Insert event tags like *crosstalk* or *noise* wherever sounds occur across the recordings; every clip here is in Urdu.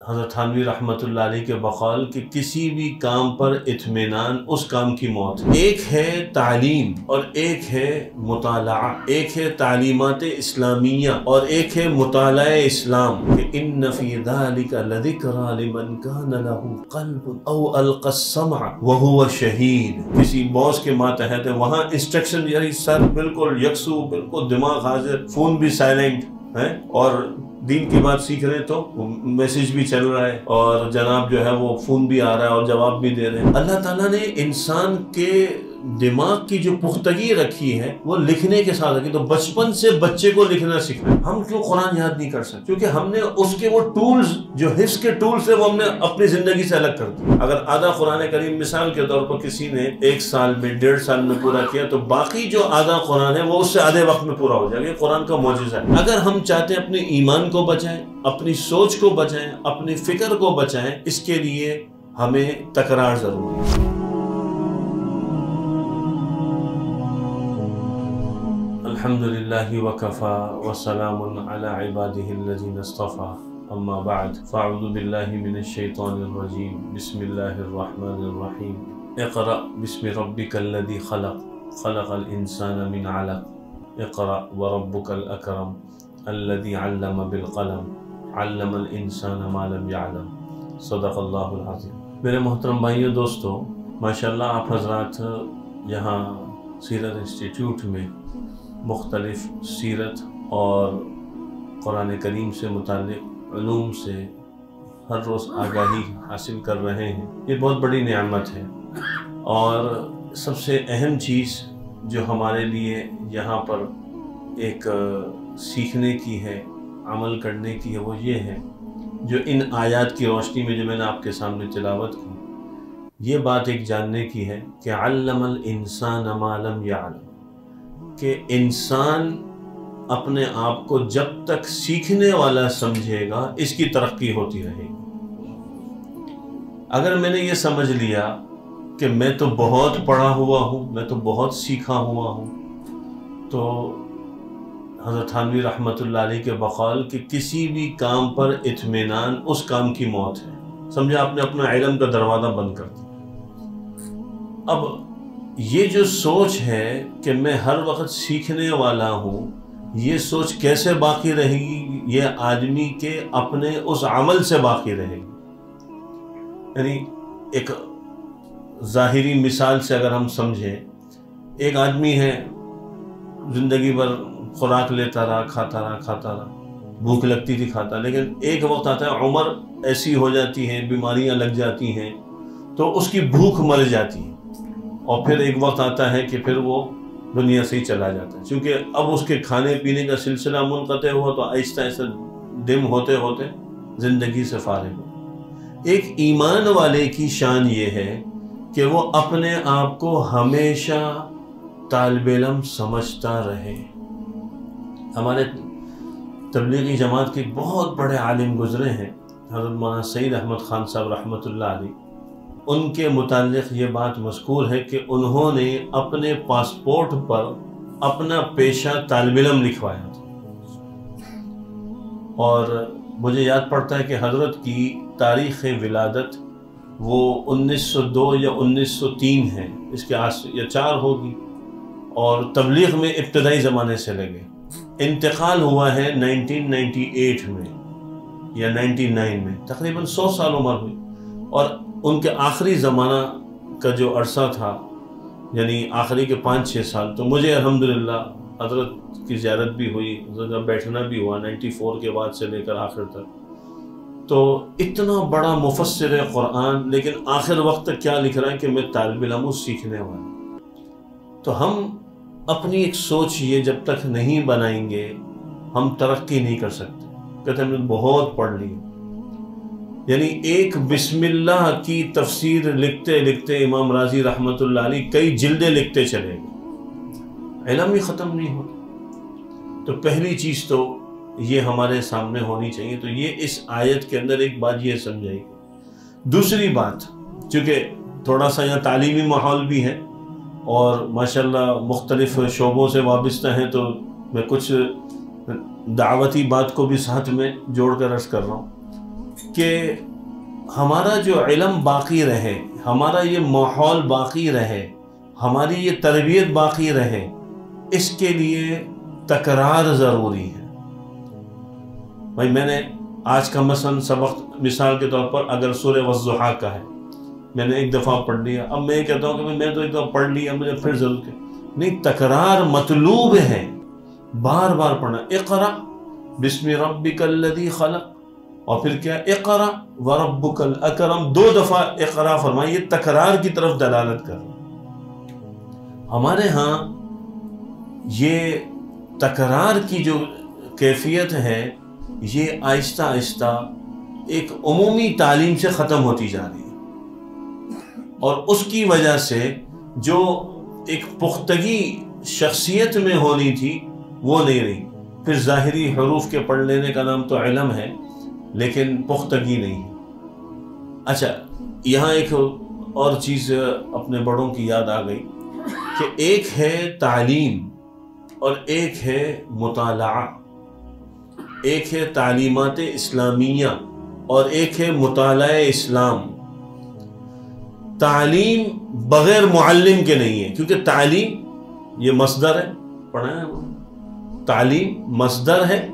حضرت تھانوی رحمۃ اللہ علیہ کے بقول کہ کسی بھی کام پر اطمینان، اس کام کی موت۔ ایک ہے تعلیم اور ایک ہے مطالعہ، ایک ہے تعلیمات اسلامیہ اور ایک ہے مطالعہ اسلام کہ ان فی ذلک لذکر لمن کان له قلب او القى السمع وهو شہید۔ کسی باس کے ماتحت ہے، وہاں انسٹرکشن یعنی سر بالکل یکسو، بالکل دماغ حاضر فون بھی سائلنٹ ہے اور دین کی بات سیکھ رہے تو میسج بھی چل رہا ہے اور جناب جو ہے وہ فون بھی آ رہا ہے اور جواب بھی دے رہے ہیں۔ اللہ تعالیٰ نے انسان کے دماغ کی جو پختگی رکھی ہے، وہ لکھنے کے ساتھ رکھی۔ تو بچپن سے بچے کو لکھنا سیکھنا ہم کیوں قرآن یاد نہیں کر سکتے؟ کیونکہ ہم نے اس کے وہ ٹولز جو حفظ کے ٹولز وہ ہم نے اپنی زندگی سے الگ کر دی۔ اگر آدھا قرآن کریم مثال کے طور پر کسی نے ایک سال میں، ڈیڑھ سال میں پورا کیا، تو باقی جو آدھا قرآن ہے، وہ اس سے آدھے وقت میں پورا ہو جائے گا۔ قرآن کا معجزہ ہے۔ اگر ہم چاہتے ہیں اپنے ایمان کو بچائیں، اپنی سوچ کو بچائیں، اپنی فکر کو بچائیں، اس کے لیے ہمیں تکرار ضروری ہے۔ الحمد لله وكفى وسلام على عباده الذين اصطفى. أما بعد فأعوذ بالله من الشيطان الرجيم. بسم الله الرحمن الرحيم. اقرأ باسم ربك الذي خلق. خلق الإنسان من علق. اقرأ وربك الأكرم الذي علم بالقلم. علم الإنسان ما لم يعلم. صدق اللہ العظیم میرے محترم بھائیوں دوستو ماشاءاللہ آپ حضرات یہاں سیرت انسٹیٹیوٹ میں مختلف سیرت اور قرآن کریم سے متعلق علوم سے ہر روز آگاہی حاصل کر رہے ہیں۔ یہ بہت بڑی نعمت ہے۔ اور سب سے اہم چیز جو ہمارے لیے یہاں پر ایک سیکھنے کی ہے، عمل کرنے کی ہے، وہ یہ ہے، جو ان آیات کی روشنی میں جو میں نے آپ کے سامنے تلاوت کی، یہ بات ایک جاننے کی ہے کہ علم الانسان ما لم یعلم۔ کہ انسان اپنے آپ کو جب تک سیکھنے والا سمجھے گا، اس کی ترقی ہوتی رہے گی۔ اگر میں نے یہ سمجھ لیا کہ میں تو بہت پڑھا ہوا ہوں، میں تو بہت سیکھا ہوا ہوں، تو حضرت تھانوی رحمۃ اللہ علیہ کے بقول کہ کسی بھی کام پر اطمینان اس کام کی موت ہے۔ سمجھا، آپ نے اپنا علم کا دروازہ بند کر دیا۔ اب یہ جو سوچ ہے کہ میں ہر وقت سیکھنے والا ہوں، یہ سوچ کیسے باقی رہے گی؟ یہ آدمی کے اپنے اس عمل سے باقی رہے گی۔ یعنی ایک ظاہری مثال سے اگر ہم سمجھیں، ایک آدمی ہے، زندگی بھر خوراک لیتا رہا، کھاتا رہا کھاتا رہا، بھوک لگتی تھی، کھاتا لیکن ایک وقت آتا ہے عمر ایسی ہو جاتی ہے، بیماریاں لگ جاتی ہیں، تو اس کی بھوک مر جاتی ہے۔ اور پھر ایک وقت آتا ہے کہ پھر وہ دنیا سے ہی چلا جاتا ہے۔ کیونکہ اب اس کے کھانے پینے کا سلسلہ منقطع ہوا تو آہستہ آہستہ دم ہوتے ہوتے زندگی سے فارغ ہو۔ ایک ایمان والے کی شان یہ ہے کہ وہ اپنے آپ کو ہمیشہ طالب علم سمجھتا رہے۔ ہمارے تبلیغی جماعت کے بہت بڑے عالم گزرے ہیں، حضرت مولانا سعید احمد خان صاحب رحمۃ اللہ علیہ۔ ان کے متعلق یہ بات مذکور ہے کہ انہوں نے اپنے پاسپورٹ پر اپنا پیشہ طالب علم لکھوایا تھا۔ اور مجھے یاد پڑتا ہے کہ حضرت کی تاریخ ولادت وہ انیس سو دو یا انیس سو تین ہے۔ اس کے آس یا چار ہوگی۔ اور تبلیغ میں ابتدائی زمانے سے لگے انتقال ہوا ہے نائنٹین نائنٹی ایٹ میں یا نائنٹی نائن میں، تقریباً سو سال عمر ہوئی۔ اور ان کے آخری زمانہ کا جو عرصہ تھا یعنی آخری کے پانچ چھ سال، تو مجھے الحمدللہ حضرت کی زیارت بھی ہوئی، حضرت کا بیٹھنا بھی ہوا، نائنٹی فور کے بعد سے لے کر آخر تک۔ تو اتنا بڑا مفسر قرآن، لیکن آخر وقت تک کیا لکھ رہا ہے کہ میں طالب علم سیکھنے والا۔ تو ہم اپنی ایک سوچ یہ جب تک نہیں بنائیں گے، ہم ترقی نہیں کر سکتے۔ کہتے ہم نے بہت پڑھ لی۔ یعنی ایک بسم اللہ کی تفسیر لکھتے لکھتے امام راضی رحمۃ اللہ علیہ کئی جلدیں لکھتے چلے گئے۔ علم ہی ختم نہیں ہوتا۔ تو پہلی چیز تو یہ ہمارے سامنے ہونی چاہیے۔ تو یہ اس آیت کے اندر ایک بات یہ سمجھائی۔ دوسری بات، چونکہ تھوڑا سا یہاں تعلیمی ماحول بھی ہے اور ماشاءاللہ مختلف شعبوں سے وابستہ ہیں، تو میں کچھ دعوتی بات کو بھی ساتھ میں جوڑ کر عرض کر رہا ہوں۔ کہ ہمارا جو علم باقی رہے، ہمارا یہ ماحول باقی رہے، ہماری یہ تربیت باقی رہے، اس کے لیے تکرار ضروری ہے۔ بھائی، میں نے آج کا مثلا سبق مثال کے طور پر اگر سورہ وضحا کا ہے، میں نے ایک دفعہ پڑھ لیا۔ اب میں یہ کہتا ہوں کہ میں تو ایک دفعہ پڑھ لیا، مجھے پھر ضرور نہیں، تکرار مطلوب ہے۔ بار بار پڑھنا۔ اقرا بسم ربک الذی خلق۔ اور پھر کیا اقرا وربک الاکرم، دو دفعہ اقرا فرمائیں یہ تکرار کی طرف دلالت کر ہمارے ہاں یہ تکرار کی جو کیفیت ہے، یہ آہستہ آہستہ ایک عمومی تعلیم سے ختم ہوتی جا رہی ہے۔ اور اس کی وجہ سے جو ایک پختگی شخصیت میں ہونی تھی، وہ نہیں رہی۔ پھر ظاہری حروف کے پڑھ لینے کا نام تو علم ہے۔ لیکن پختگی نہیں۔ ہے اچھا یہاں ایک اور چیز اپنے بڑوں کی یاد آ گئی کہ ایک ہے تعلیم اور ایک ہے مطالعہ۔ ایک ہے تعلیمات اسلامیہ اور ایک ہے مطالعہ اسلام۔ تعلیم بغیر معلم کے نہیں ہے، کیونکہ تعلیم یہ مصدر ہے۔ پڑھا ہے۔ تعلیم مصدر ہے۔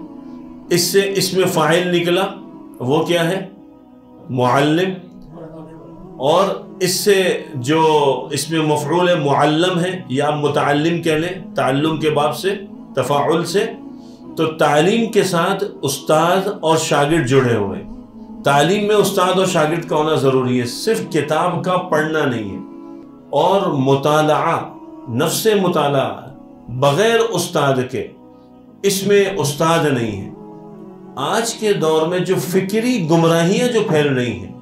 اس سے اس میں فائل نکلا۔ وہ کیا ہے معلم. اور اس سے جو اس میں مفعول معلم ہے، یا متعلم کہہ لیں، تعلم کے باب سے، تفاعل سے، تو تعلیم کے ساتھ استاد اور شاگرد جڑے ہوئے تعلیم میں استاد اور شاگرد کا ہونا ضروری ہے، صرف کتاب کا پڑھنا نہیں ہے۔ اور مطالعہ، نفس مطالعہ، بغیر استاد کے، اس میں استاد نہیں ہے۔ آج کے دور میں جو فکری گمراہیاں جو پھیل رہی ہیں،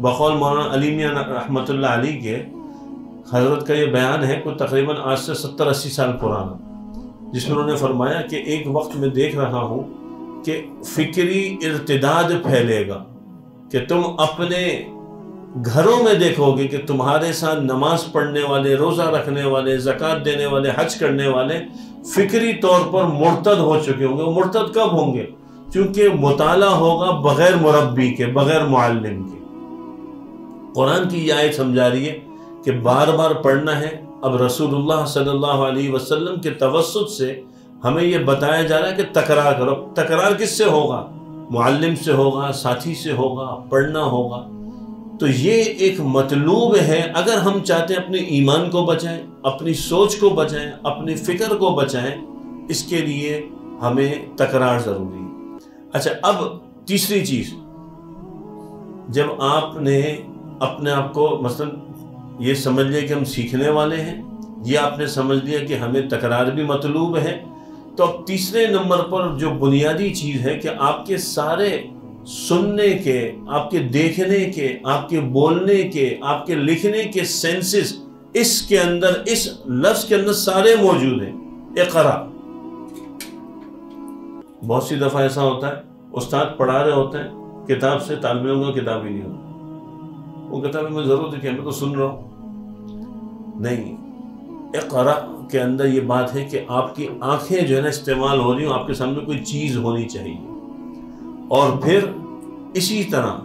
بقول مولانا علی میاں رحمۃ اللہ علی کے حضرت کا یہ بیان ہے کوئی تقریباً آج سے ستر اسی سال پرانا۔ جس میں انہوں نے فرمایا کہ ایک وقت میں دیکھ رہا ہوں کہ فکری ارتداد پھیلے گا، کہ تم اپنے گھروں میں دیکھو گے کہ تمہارے ساتھ نماز پڑھنے والے، روزہ رکھنے والے، زکوٰۃ دینے والے، حج کرنے والے فکری طور پر مرتد ہو چکے ہوں گے۔ مرتد کب ہوں گے؟ چونکہ مطالعہ ہوگا بغیر مربی کے، بغیر معلم کے۔ قرآن کی یہ آیت سمجھا رہی ہے کہ بار بار پڑھنا ہے۔ اب رسول اللہ صلی اللہ علیہ وسلم کے توسط سے ہمیں یہ بتایا جا رہا ہے کہ تکرار کرو۔ تکرار کس سے ہوگا؟ معلم سے ہوگا، ساتھی سے ہوگا، پڑھنا ہوگا۔ تو یہ ایک مطلوب ہے۔ اگر ہم چاہتے ہیں اپنے ایمان کو بچائیں، اپنی سوچ کو بچائیں، اپنی فکر کو بچائیں، اس کے لیے ہمیں تکرار ضروری ہے۔ اچھا اب تیسری چیز۔ جب آپ نے اپنے آپ کو مثلا یہ سمجھ لیا کہ ہم سیکھنے والے ہیں، یہ آپ نے سمجھ لیا کہ ہمیں تکرار بھی مطلوب ہے، تو اب تیسرے نمبر پر جو بنیادی چیز ہے کہ آپ کے سارے سننے کے، آپ کے دیکھنے کے، آپ کے بولنے کے، آپ کے لکھنے کے سینسز اس کے اندر، اس لفظ کے اندر سارے موجود ہیں۔ اقرا۔ بہت سی دفعہ ایسا ہوتا ہے، استاد پڑھا رہے ہوتے ہیں، کتاب سے طالب علم کا کتاب ہی نہیں ہوتا وہ کہتا ہے میں ضرور دیکھیں میں تو سن رہا ہوں۔ نہیں اقرا کے اندر یہ بات ہے کہ آپ کی آنکھیں جو ہے نا استعمال ہو رہی ہوں، آپ کے سامنے کوئی چیز ہونی چاہیے۔ اور پھر اسی طرح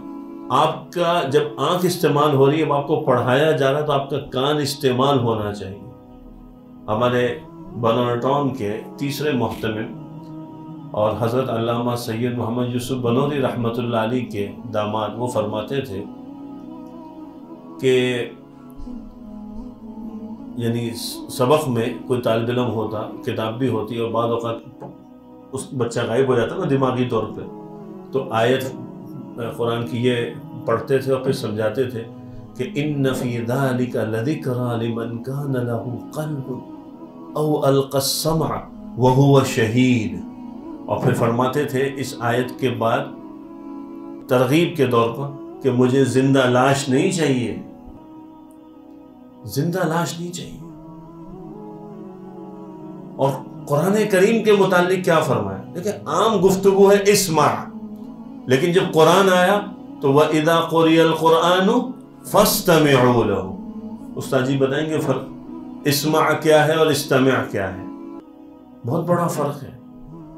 آپ کا جب آنکھ استعمال ہو رہی ہے، اب آپ کو پڑھایا جا رہا ہے، تو آپ کا کان استعمال ہونا چاہیے۔ ہمارے بنوٹون کے تیسرے محتمل اور حضرت علامہ سید محمد یوسف بنوری رحمۃ اللہ علیہ کے داماد وہ فرماتے تھے کہ یعنی سبق میں کوئی طالب علم ہوتا، کتاب بھی ہوتی اور بعض اوقات اس بچہ غائب ہو جاتا نا دماغی طور پہ۔ تو آیت قرآن کی یہ پڑھتے تھے اور پھر سمجھاتے تھے کہ ان نفی ذالک لذکر لمن کان له قلب او القى السمع وهو شہید اور پھر فرماتے تھے، اس آیت کے بعد ترغیب کے دور پر کہ مجھے زندہ لاش نہیں چاہیے۔ زندہ لاش نہیں چاہیے۔ اور قرآن کریم کے متعلق کیا فرمایا؟ دیکھیں، عام گفتگو ہے اسما لیکن جب قرآن آیا تو وہ ادا قوری القرآن استاد جی بتائیں گے، فرق اسما کیا ہے اور استمع کیا ہے؟ بہت بڑا فرق ہے۔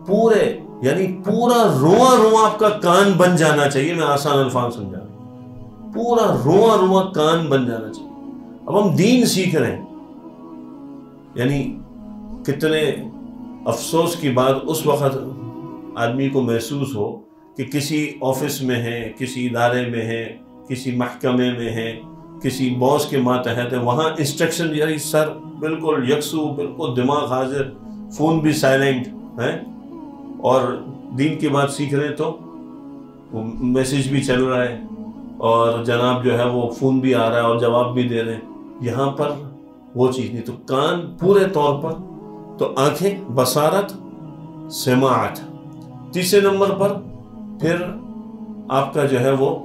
پورے یعنی پورا رواں رواں آپ کا کان بن جانا چاہیے، میں آسان الفاظ سمجھا رہا ہوں۔ پورا رواں رواں کان بن جانا چاہیے۔ اب ہم دین سیکھ رہے ہیں۔ یعنی کتنے افسوس کی بات، اس وقت آدمی کو محسوس ہو کہ کسی آفس میں ہے کسی ادارے میں ہے کسی محکمے میں ہے کسی باس کے ماتحت ہے وہاں انسٹرکشن یعنی سر بالکل یکسو، بالکل دماغ حاضر، فون بھی سائلنٹ ہے اور دین کی بات سیکھ رہے تو میسیج بھی چل رہا ہے اور جناب جو ہے وہ فون بھی آ رہا ہے اور جواب بھی دے رہے ہیں۔ یہاں پر وہ چیز نہیں، تو کان پورے طور پر، تو آنکھیں بصارت، سماعت۔ تیسرے نمبر پر پھر آپ کا جو ہے وہ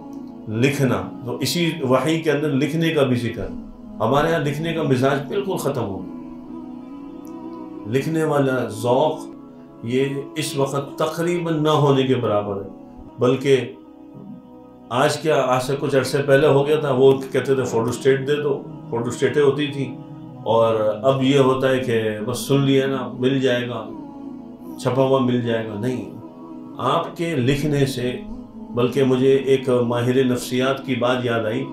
لکھنا، تو اسی وحی کے اندر لکھنے کا بھی ذکر۔ ہمارے یہاں لکھنے کا مزاج بالکل ختم ہو لکھنے والا ذوق یہ اس وقت تقریباً نہ ہونے کے برابر ہے، بلکہ آج کیا آج سے کچھ عرصے پہلے ہو گیا تھا، وہ کہتے تھے فوٹو اسٹیٹ دے دو، فوٹو اسٹیٹیں ہوتی تھیں۔ اور اب یہ ہوتا ہے کہ بس سن لیا نا، مل جائے گا، چھپا ہوا مل جائے گا۔ نہیں، آپ کے لکھنے سے، بلکہ مجھے ایک ماہر نفسیات کی بات یاد آئی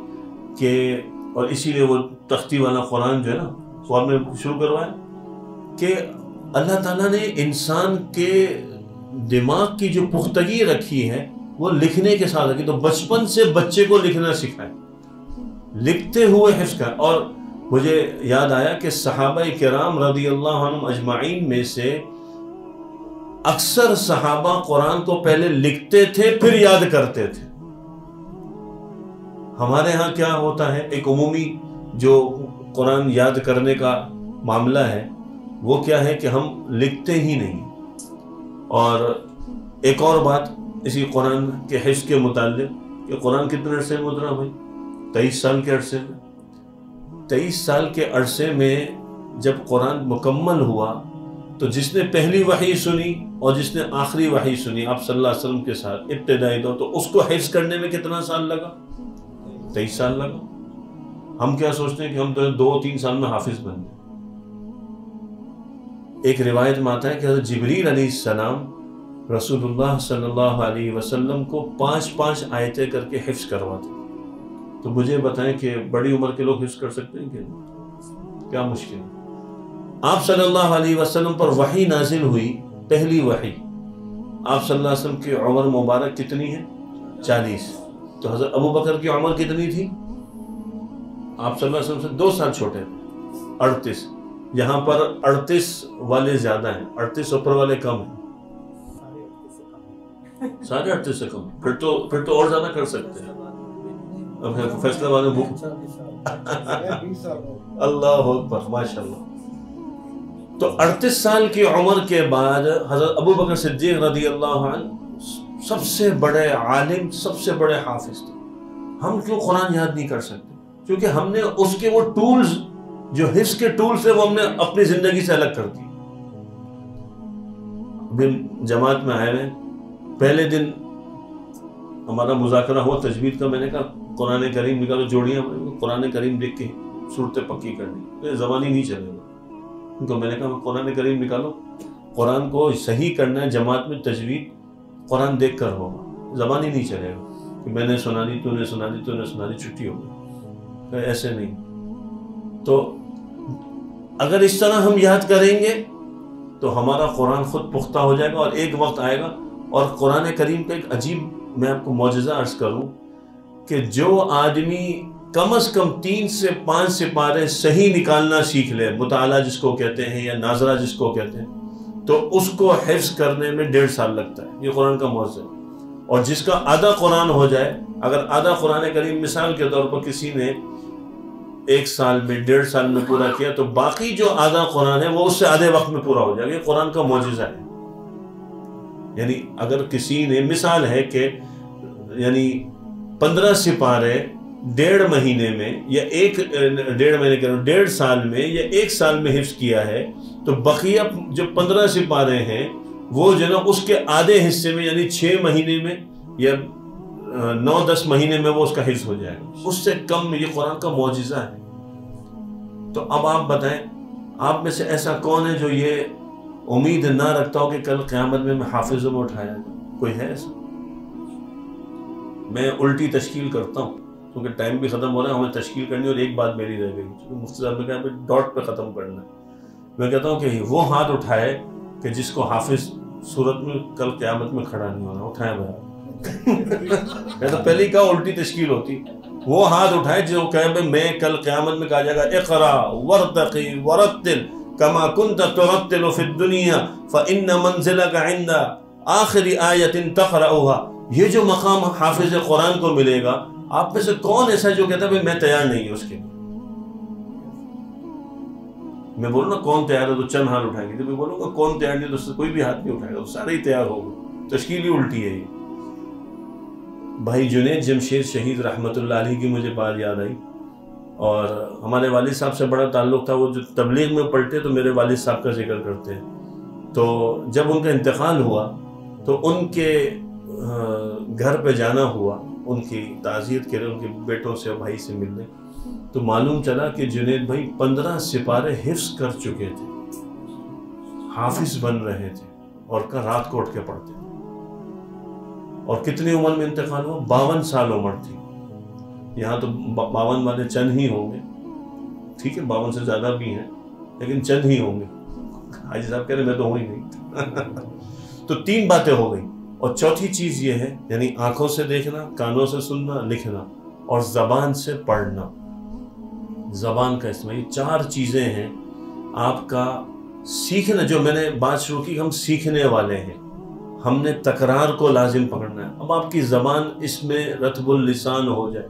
کہ، اور اسی لیے وہ تختی والا قرآن جو ہے نا وہ آپ نے شروع کروایا کہ اللہ تعالیٰ نے انسان کے دماغ کی جو پختگی رکھی ہے، وہ لکھنے کے ساتھ رکھی۔ تو بچپن سے بچے کو لکھنا سکھائے لکھتے ہوئے حفظ کر۔ اور مجھے یاد آیا کہ صحابہ کرام رضی اللہ عنہ اجمعین میں سے اکثر صحابہ قرآن کو پہلے لکھتے تھے، پھر یاد کرتے تھے۔ ہمارے ہاں کیا ہوتا ہے؟ ایک عمومی جو قرآن یاد کرنے کا معاملہ ہے وہ کیا ہے کہ ہم لکھتے ہی نہیں۔ اور ایک اور بات، اسی قرآن کے حص کے متعلق کہ قرآن کتنے عرصے میں اترا بھائی؟ تیئیس سال کے عرصے میں۔ تیئیس سال کے عرصے میں جب قرآن مکمل ہوا، تو جس نے پہلی وحی سنی اور جس نے آخری وحی سنی، آپ صلی اللہ علیہ وسلم کے ساتھ ابتدائی دور، تو اس کو حفظ کرنے میں کتنا سال لگا؟ تیئیس سال لگا۔ ہم کیا سوچتے ہیں کہ ہم تو دو تین سال میں حافظ بن جائیں ایک روایت میں آتا ہے کہ حضرت جبریل علیہ السلام رسول اللہ صلی اللہ علیہ وسلم کو پانچ پانچ آیتیں کر کے حفظ کرواتے تو مجھے بتائیں کہ بڑی عمر کے لوگ حفظ کر سکتے ہیں کہ کیا مشکل ہے؟ آپ صلی اللہ علیہ وسلم پر وحی نازل ہوئی، پہلی وحی۔ آپ صلی اللہ علیہ وسلم کی عمر مبارک کتنی ہے؟ چالیس۔ تو حضرت ابو بکر کی عمر کتنی تھی؟ آپ صلی اللہ علیہ وسلم سے دو سال چھوٹے اڑتیس۔ یہاں پر اڑتیس والے زیادہ ہیں، اڑتیس اوپر والے کم ہیں۔ ساڑھے اڑتیس سے کم۔ پھر تو پھر تو اور زیادہ کر سکتے ہیں۔ اب فیصلہ والے *laughs* اللہ اکبر ماشاء اللہ تو اڑتیس سال کی عمر کے بعد حضرت ابو بکر صدیق رضی اللہ عنہ سب سے بڑے عالم، سب سے بڑے حافظ تھے۔ ہم کیوں قرآن یاد نہیں کر سکتے، کیونکہ ہم نے اس کے وہ ٹولز جو حفظ کے ٹولز تھے وہ ہم نے اپنی زندگی سے الگ کر دی۔ جماعت میں آئے ہوئے، پہلے دن ہمارا مذاکرہ ہوا، تجوید کا، میں نے کہا، قرآن کریم نکالو جوڑیاں قرآن کریم دیکھ کے صورتیں پکی کرنی زبانی نہیں چلے گا۔ تو میں نے کہا، قرآن کریم نکالو۔ قرآن کو صحیح کرنا ہے، جماعت میں تجوید قرآن دیکھ کر ہوگا زبان ہی نہیں چلے گا۔ کہ میں نے سنا دی، تو نے سنا دی، تو نے سنا دی، چھٹی ہو گئی۔ ایسے نہیں۔ تو اگر اس طرح ہم یاد کریں گے تو ہمارا قرآن خود پختہ ہو جائے گا اور ایک وقت آئے گا اور قرآن کریم کا ایک عجیب میں آپ کو معجزہ عرض کروں کہ جو آدمی کم از کم تین سے پانچ سپارے صحیح نکالنا سیکھ لے، مطالعہ جس کو کہتے ہیں یا ناظرہ جس کو کہتے ہیں، تو اس کو حفظ کرنے میں ڈیڑھ سال لگتا ہے۔ یہ قرآن کا موضوع ہے۔ اور جس کا آدھا قرآن ہو جائے، اگر آدھا قرآن کریم مثال کے طور پر کسی نے ایک سال میں، ڈیڑھ سال میں پورا کیا، تو باقی جو آدھا قرآن ہے، وہ اس سے آدھے وقت میں پورا ہو جائے گا۔ یہ قرآن کا معجزہ ہے۔ یعنی اگر کسی نے، مثال ہے کہ یعنی پندرہ سپارے ڈیڑھ مہینے میں یا ایک، ڈیڑھ مہینے کے ڈیڑھ سال میں یا ایک سال میں حفظ کیا ہے، تو بقیہ جو پندرہ سپارے ہیں، وہ جو نا، اس کے آدھے حصے میں یعنی چھ مہینے میں یا نو دس مہینے میں وہ اس کا حفظ ہو جائے۔ گا اس سے کم یہ قرآن کا معجزہ ہے۔ تو اب آپ بتائیں، آپ میں سے ایسا کون ہے جو یہ امید نہ رکھتا ہوں کہ کل قیامت میں میں حافظوں میں اٹھایا کوئی ہے ایسا؟ میں الٹی تشکیل کرتا ہوں، کیونکہ ٹائم بھی ختم ہو رہا ہے، ہمیں تشکیل کرنی اور ایک بات میری رہ گئی۔ مفتی صاحب نے کہا ڈاٹ پہ ختم کرنا ہے۔ میں کہتا ہوں کہ وہ ہاتھ اٹھائے کہ جس کو حافظ صورت میں کل قیامت میں کھڑا نہیں ہونا، اٹھائے بھائی میں تو پہلے ہی کہا الٹی تشکیل ہوتی۔ وہ ہاتھ اٹھائے جو کہ میں کل قیامت میں کہا جائے گا، اقرا، ورتقی، ورتل کما کنت ترتل فی الدنیا فإن منزلک عند آخری آیت تقرأها یہ جو مقام حافظ قرآن کو ملے گا، آپ میں سے کون ایسا جو کہتا ہے میں تیار نہیں ہوں اس کے؟ لیے میں بولوں نا کون تیار ہے تو چند ہاتھ اٹھائیں گے۔ تو میں بولوں گا کون تیار نہیں تو کوئی بھی ہاتھ نہیں اٹھائے گا سارے ہی تیار ہوگا تشکیل ہی الٹی ہے یہ۔ بھائی جنید جمشید شہید رحمۃ اللہ علیہ کی مجھے بات یاد آئی۔ اور ہمارے والد صاحب سے بڑا تعلق تھا، وہ جو تبلیغ میں پڑھتے تو میرے والد صاحب کا ذکر کرتے۔ ہیں تو جب ان کا انتقال ہوا، تو ان کے گھر پہ جانا ہوا، ان کی تعزیت کے لیے، ان کے بیٹوں سے بھائی سے ملنے۔ تو معلوم چلا کہ جنید بھائی پندرہ سپارے حفظ کر چکے تھے، حافظ بن رہے تھے اور کا رات کو اٹھ کے پڑھتے۔ تھے اور کتنی عمر میں انتقال ہوا؟ باون سال عمر تھی۔ یہاں تو باون والے چند ہی ہوں گے۔ ٹھیک ہے، باون سے زیادہ بھی ہیں، لیکن چند ہی ہوں گے۔ حاجی صاحب کہہ رہے میں تو ہوں ہی نہیں۔ *laughs* تو تین باتیں ہو گئی اور چوتھی چیز یہ ہے یعنی آنکھوں سے دیکھنا، کانوں سے سننا، لکھنا، اور زبان سے پڑھنا۔ زبان کا استعمال، یہ چار چیزیں ہیں۔ آپ کا سیکھنا، جو میں نے بات شروع کی، ہم سیکھنے والے ہیں۔ ہم نے تکرار کو لازم پکڑنا ہے۔ اب آپ کی زبان اس میں رتب اللسان ہو جائے۔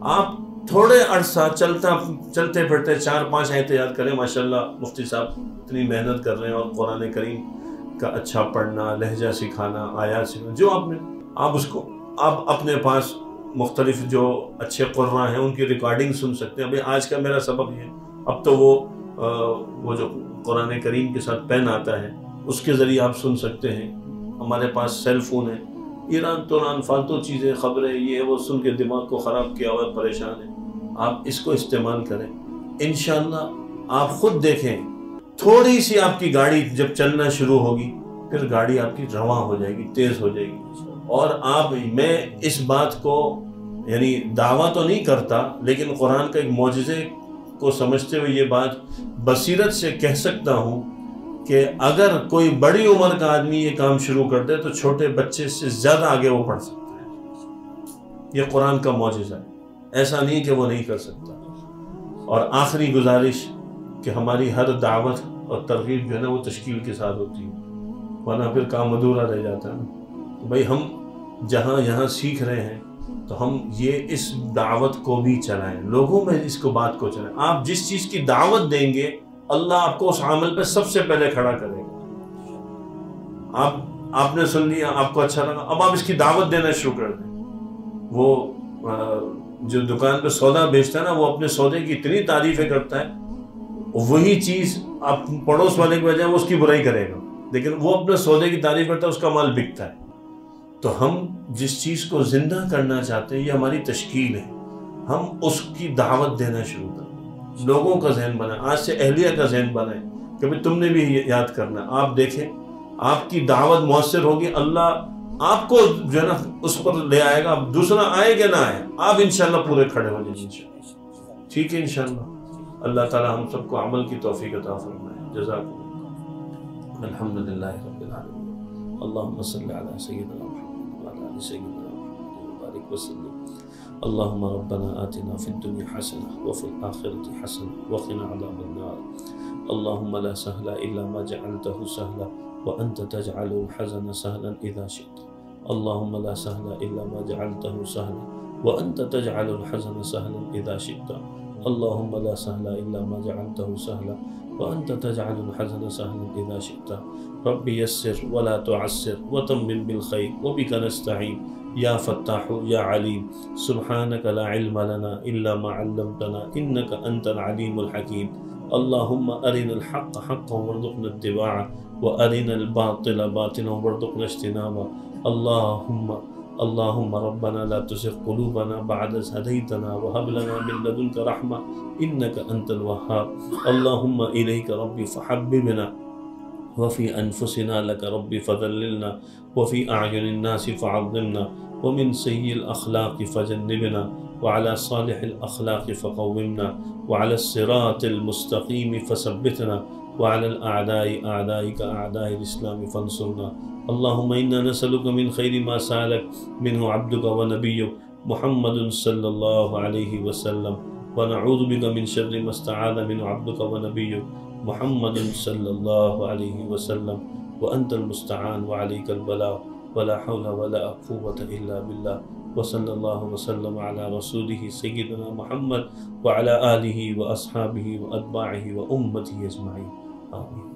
آپ تھوڑے عرصہ چلتا چلتے پھرتے چار پانچ احتیاط کریں۔ ماشاءاللہ مفتی صاحب اتنی محنت کر رہے ہیں اور قرآن کریم کا اچھا پڑھنا، لہجہ سکھانا، آیات سکھانا، جو آپ نے آپ اس کو آپ اپنے پاس مختلف جو اچھے قرآن ہیں، ان کی ریکارڈنگ سن سکتے ہیں۔ ابھی آج کا میرا سبق یہ اب تو وہ وہ جو قرآن کریم کے ساتھ پین آتا ہے، اس کے ذریعے آپ سن سکتے ہیں۔ ہمارے پاس سیل فون ہے۔ ایران توران فالتو چیزیں، خبریں، یہ وہ سن کے دماغ کو خراب کیا ہوا ہے، پریشان ہے۔ آپ اس کو استعمال کریں۔ انشاءاللہ آپ خود دیکھیں۔ تھوڑی سی آپ کی گاڑی جب چلنا شروع ہوگی، پھر گاڑی آپ کی رواں ہو جائے گی، تیز ہو جائے گی۔ اور آپ، میں اس بات کو یعنی دعویٰ تو نہیں کرتا، لیکن قرآن کا ایک معجزے کو سمجھتے ہوئے یہ بات بصیرت سے کہہ سکتا ہوں کہ اگر کوئی بڑی عمر کا آدمی یہ کام شروع کر دے تو چھوٹے بچے سے زیادہ آگے وہ پڑھ سکتا ہے۔ یہ قرآن کا معجزہ ہے۔ ایسا نہیں کہ وہ نہیں کر سکتا۔ اور آخری گزارش کہ ہماری ہر دعوت اور ترغیب جو ہے نا وہ تشکیل کے ساتھ ہوتی ہے۔ ورنہ پھر کام ادھورا رہ جاتا ہے نا۔ بھائی ہم جہاں یہاں سیکھ رہے ہیں تو ہم یہ اس دعوت کو بھی چلائیں۔ لوگوں میں اس کو بات کو چلائیں۔ آپ جس چیز کی دعوت دیں گے اللہ آپ کو اس عمل پہ سب سے پہلے کھڑا کرے گا۔ آپ آپ نے سن لیا، آپ کو اچھا لگا۔ اب آپ اس کی دعوت دینا شروع کر دیں۔ وہ جو دکان پہ سودا بیچتا ہے نا، وہ اپنے سودے کی اتنی تعریفیں کرتا ہے۔ وہی چیز آپ پڑوس والے کی وجہ وہ اس کی برائی کرے گا۔ لیکن وہ اپنے سودے کی تعریف کرتا ہے، اس کا مال بکتا ہے۔ تو ہم جس چیز کو زندہ کرنا چاہتے ہیں، یہ ہماری تشکیل ہے۔ ہم اس کی دعوت دینا شروع کریں لوگوں کا ذہن بنائیں آج سے اہلیہ کا ذہن بنائیں کہ بھائی تم نے بھی یاد کرنا آپ دیکھیں، آپ کی دعوت مؤثر ہوگی، اللہ آپ کو جو ہے نا اس پر لے آئے گا دوسرا آئے گا نہ آئے، آپ انشاءاللہ پورے کھڑے ہو جائیں گے۔ ٹھیک ہے، انشاءاللہ۔ اللہ تعالی ہم سب کو عمل کی توفیق عطا فرمائے۔ جزاک الحمد للہ رب العالمین۔ اللہم صلی علی سیدنا محمد وعلی آل سیدنا محمد وبارک وسلم۔ اللہم ربنا آتنا فی الدنیا حسنہ وفی الآخرت حسنہ وقنا عذاب النار. اللہم لا سہل إلا ما جعلته سہلا وأنت تجعل الحزن سهلا إذا شئت. اللهم لا سهل إلا ما جعلته سهلا وأنت تجعل الحزن سهلا إذا شئت. اللهم لا سهل إلا ما جعلته سهلا وأنت تجعل الحزن سهلا إذا شئت. ربي يسر ولا تعسر وتمن بالخير وبك نستعين. يا فتاح، يا عليم، سبحانك لا علم لنا إلا ما علمتنا، إنك أنت العليم الحكيم. اللهم أرنا الحق حقا وارزقنا اتباعه، وأرنا الباطل باطلا وارزقنا اجتنابه. اللهم اللهم ربنا لا تزغ قلوبنا بعد إذ هديتنا وهب لنا من لدنك رحمة، إنك أنت الوهاب. اللهم إليك ربي فحببنا. وفي أنفسنا لك ربي فذللنا وفي أعين الناس فعظمنا ومن سيء الأخلاق فجنبنا وعلى صالح الأخلاق فقومنا وعلى الصراط المستقيم فثبتنا وعلى الأعداء أعدائك أعداء الإسلام فانصرنا. اللهم إنا نسألك من خير ما سألك منه عبدك ونبيك محمد صلى الله عليه وسلم. ونعوذ بك من شر ما استعاذ منه عبدك ونبيك محمد صلى الله عليه وسلم وأنت المستعان وعليك البلاء ولا حول ولا قوة إلا بالله. وصلى الله وسلم على رسوله سيدنا محمد وعلى آله وأصحابه وأتباعه وأمته أجمعين. آمين.